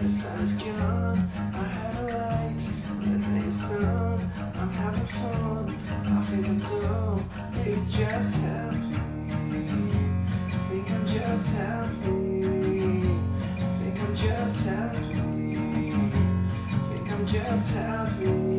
The sun is gone I have a light, the day is done I'm having fun, I think I'm dumb It's just happy I think I'm just happy I think I'm just happy I think I'm just happy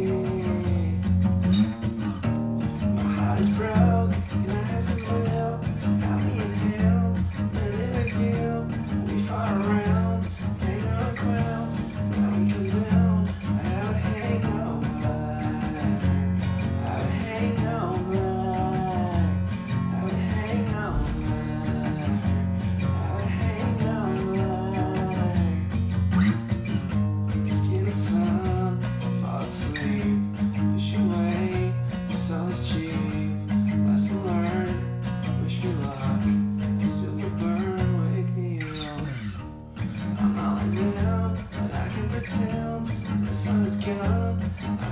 I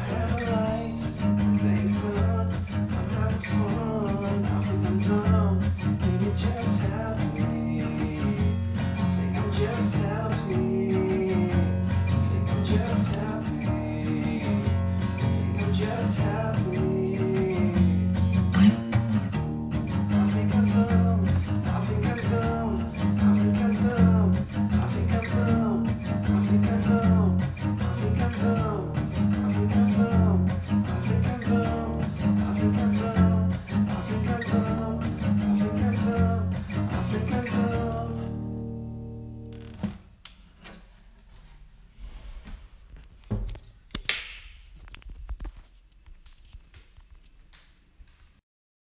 have